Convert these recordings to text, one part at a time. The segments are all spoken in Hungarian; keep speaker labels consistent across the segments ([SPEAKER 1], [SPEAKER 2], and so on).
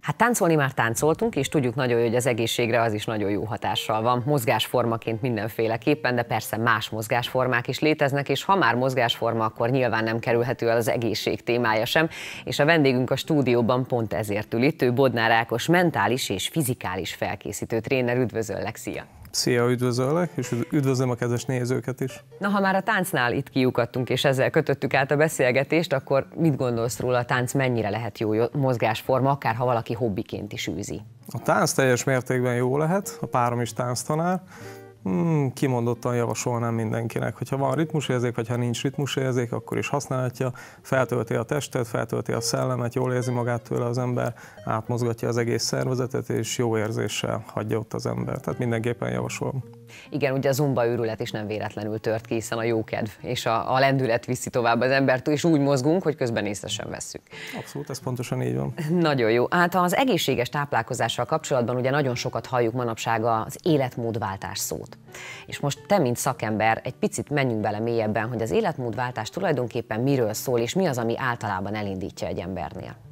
[SPEAKER 1] Hát táncolni már táncoltunk, és tudjuk nagyon jó, hogy az egészségre az is nagyon jó hatással van. Mozgásformaként mindenféleképpen, de persze más mozgásformák is léteznek, és ha már mozgásforma, akkor nyilván nem kerülhető el az egészség témája sem. És a vendégünk a stúdióban pont ezért ül itt, ő Bodnár Ákos, mentális és fizikális felkészítő tréner. Üdvözöllek, szia!
[SPEAKER 2] Szia, üdvözöllek, és üdvözlöm a kedves nézőket is.
[SPEAKER 1] Na, ha már a táncnál itt kiukadtunk, és ezzel kötöttük át a beszélgetést, akkor mit gondolsz róla, a tánc mennyire lehet jó mozgásforma, akár ha valaki hobbiként is űzi?
[SPEAKER 2] A tánc teljes mértékben jó lehet, a párom is tánctanár, Hmm, kimondottan javasolnám mindenkinek, hogyha van ritmusérzék, vagy ha nincs ritmusérzék, akkor is használhatja, feltölti a testet, feltölti a szellemet, jól érzi magát tőle az ember, átmozgatja az egész szervezetet, és jó érzéssel hagyja ott az ember. Tehát mindenképpen javasolom.
[SPEAKER 1] Igen, ugye a zumba őrület is nem véletlenül tört ki, hiszen a jókedv és a, a lendület viszi tovább az embert, és úgy mozgunk, hogy közben észre sem vesszük.
[SPEAKER 2] Abszolút, ez pontosan így van.
[SPEAKER 1] Nagyon jó. Hát az egészséges táplálkozással kapcsolatban ugye nagyon sokat halljuk manapság az életmódváltás szót. És most te, mint szakember, egy picit menjünk bele mélyebben, hogy az életmódváltás tulajdonképpen miről szól, és mi az, ami általában elindítja egy embernél.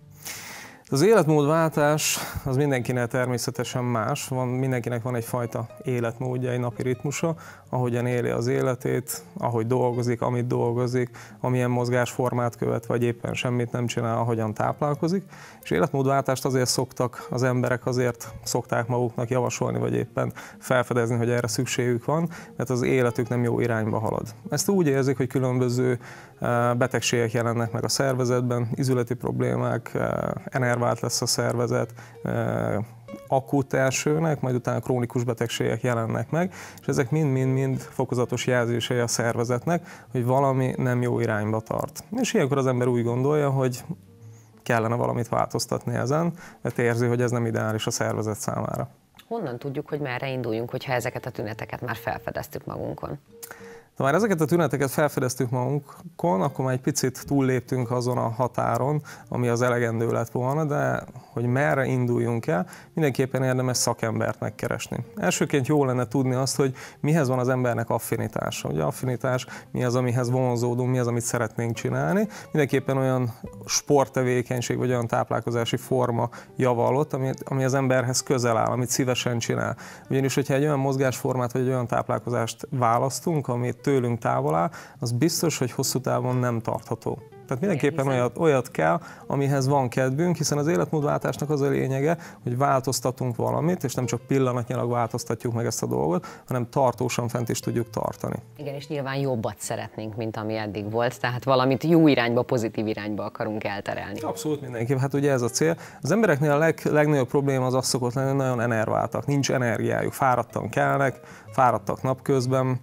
[SPEAKER 2] Az életmódváltás az mindenkinek természetesen más, van, mindenkinek van egyfajta életmódja, egy napi ritmusa, ahogyan éli az életét, ahogy dolgozik, amit dolgozik, amilyen mozgásformát követ, vagy éppen semmit nem csinál, ahogyan táplálkozik. És életmódváltást azért szoktak az emberek, azért szokták maguknak javasolni, vagy éppen felfedezni, hogy erre szükségük van, mert az életük nem jó irányba halad. Ezt úgy érzik, hogy különböző eh, betegségek jelennek meg a szervezetben, izületi problémák, eh, enervált lesz a szervezet, akut elsőnek, majd utána krónikus betegségek jelennek meg, és ezek mind-mind-mind fokozatos jelzései a szervezetnek, hogy valami nem jó irányba tart. És ilyenkor az ember úgy gondolja, hogy kellene valamit változtatni ezen, mert érzi, hogy ez nem ideális a szervezet számára.
[SPEAKER 1] Honnan tudjuk, hogy merre induljunk, hogyha ezeket a tüneteket már felfedeztük magunkon?
[SPEAKER 2] Ha már ezeket a tüneteket felfedeztük magunkon, akkor már egy picit túlléptünk azon a határon, ami az elegendő lett volna, de hogy merre induljunk el, mindenképpen érdemes szakembert megkeresni. Elsőként jó lenne tudni azt, hogy mihez van az embernek affinitása. Ugye affinitás mi az, amihez vonzódunk, mi az, amit szeretnénk csinálni. Mindenképpen olyan sporttevékenység vagy olyan táplálkozási forma javallott, ami, ami az emberhez közel áll, amit szívesen csinál. Ugyanis, hogyha egy olyan mozgásformát vagy egy olyan táplálkozást választunk, amit tőlünk távol áll, az biztos, hogy hosszú távon nem tartható. Tehát mindenképpen olyat, olyat kell, amihez van kedvünk, hiszen az életmódváltásnak az a lényege, hogy változtatunk valamit, és nem csak pillanatnyilag változtatjuk meg ezt a dolgot, hanem tartósan fent is tudjuk tartani.
[SPEAKER 1] Igen, és nyilván jobbat szeretnénk, mint ami eddig volt, tehát valamit jó irányba, pozitív irányba akarunk elterelni.
[SPEAKER 2] Abszolút mindenki, hát ugye ez a cél. Az embereknél a leg, legnagyobb probléma az az szokott lenni, hogy nagyon enerváltak, nincs energiájuk, fáradtan kelnek, fáradtak napközben,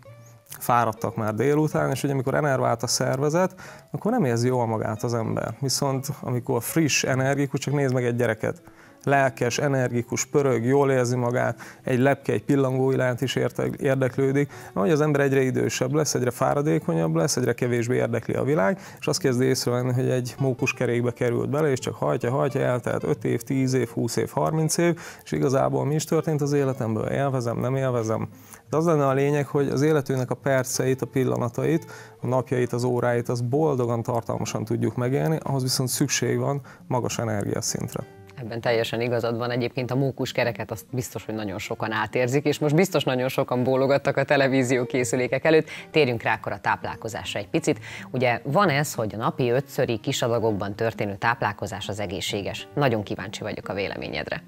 [SPEAKER 2] fáradtak már délután, és ugye amikor enervált a szervezet, akkor nem érzi jól magát az ember. Viszont amikor friss, energikus, csak nézd meg egy gyereket, lelkes, energikus, pörög, jól érzi magát, egy lepke, egy pillangó iránt is érdeklődik. Ahogy az ember egyre idősebb lesz, egyre fáradékonyabb lesz, egyre kevésbé érdekli a világ, és azt kezdi észrevenni, hogy egy mókus kerékbe került bele, és csak hajtja, hajtja, eltelt 5 év, 10 év, 20 év, 30 év, és igazából mi is történt az életemből? Élvezem, nem élvezem? De az lenne a lényeg, hogy az életünknek a perceit, a pillanatait, a napjait, az óráit, az boldogan, tartalmasan tudjuk megélni, ahhoz viszont szükség van magas energiaszintre.
[SPEAKER 1] Ebben teljesen igazad van. Egyébként a mókus kereket azt biztos, hogy nagyon sokan átérzik, és most biztos nagyon sokan bólogattak a televízió készülékek előtt. Térjünk rá akkor a táplálkozásra egy picit. Ugye van ez, hogy a napi ötszöri kisadagokban történő táplálkozás az egészséges. Nagyon kíváncsi vagyok a véleményedre.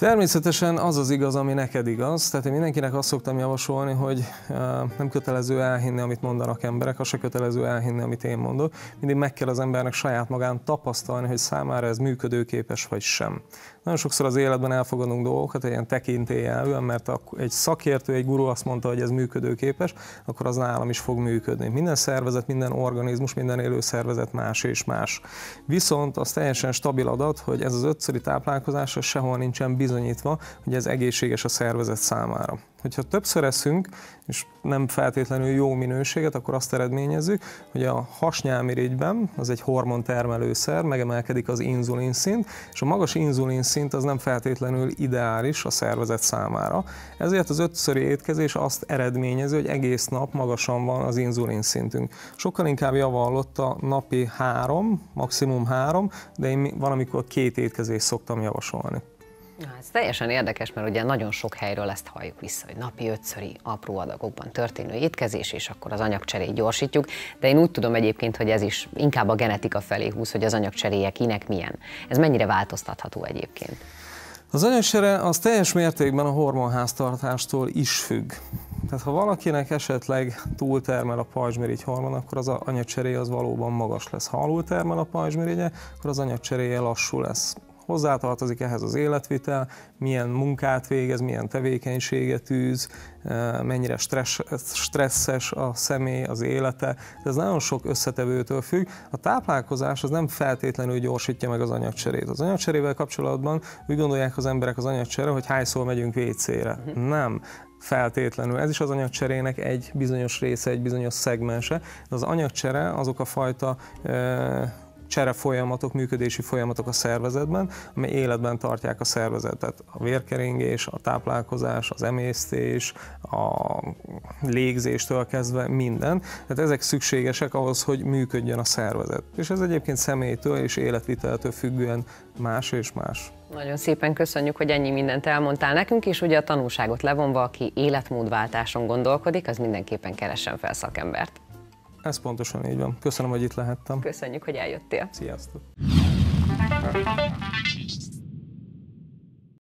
[SPEAKER 2] Természetesen az az igaz, ami neked igaz. Tehát én mindenkinek azt szoktam javasolni, hogy nem kötelező elhinni, amit mondanak emberek, az se kötelező elhinni, amit én mondok. Mindig meg kell az embernek saját magán tapasztalni, hogy számára ez működőképes vagy sem. Nagyon sokszor az életben elfogadunk dolgokat ilyen tekintélyelvűen, mert egy szakértő, egy guru azt mondta, hogy ez működőképes, akkor az nálam is fog működni. Minden szervezet, minden organizmus, minden élő szervezet más és más. Viszont az teljesen stabil adat, hogy ez az ötszöri táplálkozás sehol nincsen bizonyítva, hogy ez egészséges a szervezet számára. Hogyha többször eszünk, és nem feltétlenül jó minőséget, akkor azt eredményezzük, hogy a hasnyálmirigyben, az egy hormontermelőszer, megemelkedik az inzulin szint, és a magas inzulin szint az nem feltétlenül ideális a szervezet számára. Ezért az ötszöri étkezés azt eredményezi, hogy egész nap magasan van az inzulin szintünk. Sokkal inkább javallott a napi három, maximum három, de én valamikor két étkezést szoktam javasolni.
[SPEAKER 1] Na, ez teljesen érdekes, mert ugye nagyon sok helyről ezt halljuk vissza, hogy napi ötszöri apró adagokban történő étkezés, és akkor az anyagcserét gyorsítjuk, de én úgy tudom egyébként, hogy ez is inkább a genetika felé húz, hogy az anyagcseréje kinek milyen. Ez mennyire változtatható egyébként?
[SPEAKER 2] Az anyagcsere az teljes mértékben a hormonháztartástól is függ. Tehát ha valakinek esetleg túltermel a pajzsmirigy hormon, akkor az anyagcseréje az valóban magas lesz. Ha alultermel a pajzsmirigye, akkor az anyagcseréje lassú lesz hozzátartozik ehhez az életvitel, milyen munkát végez, milyen tevékenységet űz, eh, mennyire stressz, stresszes a személy, az élete. Ez nagyon sok összetevőtől függ. A táplálkozás az nem feltétlenül gyorsítja meg az anyagcserét. Az anyagcserével kapcsolatban úgy gondolják az emberek az anyagcsere, hogy hányszor megyünk WC-re. Nem feltétlenül. Ez is az anyagcserének egy bizonyos része, egy bizonyos szegmense. De az anyagcsere azok a fajta e, csere folyamatok, működési folyamatok a szervezetben, ami életben tartják a szervezetet. A vérkeringés, a táplálkozás, az emésztés, a légzéstől kezdve minden. Tehát ezek szükségesek ahhoz, hogy működjön a szervezet. És ez egyébként személytől és életviteltől függően más és más.
[SPEAKER 1] Nagyon szépen köszönjük, hogy ennyi mindent elmondtál nekünk, és ugye a tanulságot levonva, aki életmódváltáson gondolkodik, az mindenképpen keressen fel szakembert.
[SPEAKER 2] Ez pontosan így van. Köszönöm, hogy itt lehettem.
[SPEAKER 1] Köszönjük, hogy eljöttél.
[SPEAKER 2] Sziasztok!